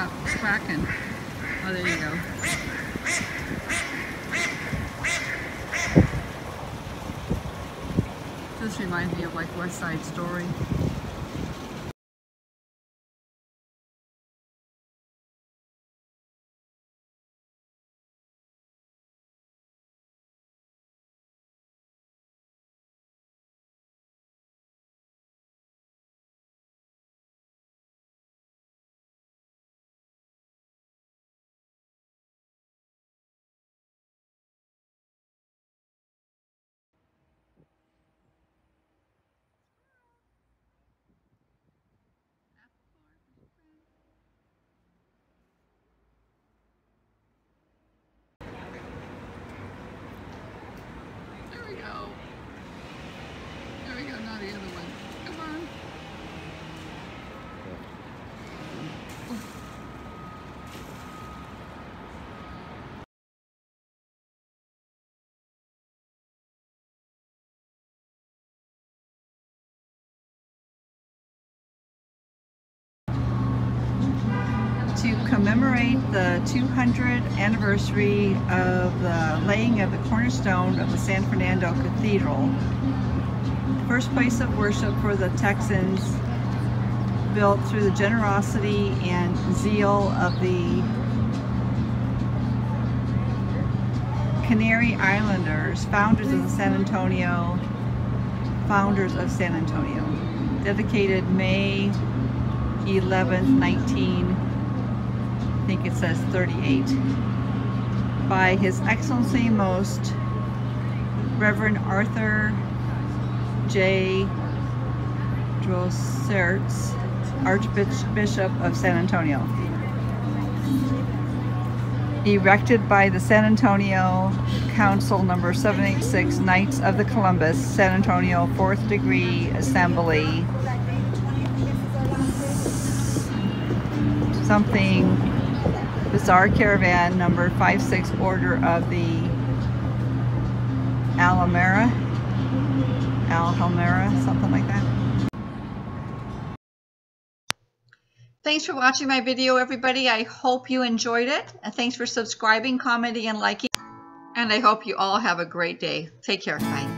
What's quacking? Oh, there you go. This reminds me of like West Side Story. Go. Commemorate the 200th anniversary of the laying of the cornerstone of the San Fernando Cathedral. First place of worship for the Texans, built through the generosity and zeal of the Canary Islanders, founders of the San Antonio, founders of San Antonio. Dedicated May 11th, 19 I think it says 38, by His Excellency Most Reverend Arthur J. Drossaerts, Archbishop of San Antonio. Erected by the San Antonio Council Number 786 Knights of the Columbus, San Antonio 4th Degree Assembly, something Bizarre Caravan number 56 Order of the Alamera, Alhamera, something like that. Thanks for watching my video, everybody. I hope you enjoyed it. And thanks for subscribing, commenting, and liking. And I hope you all have a great day. Take care. Bye.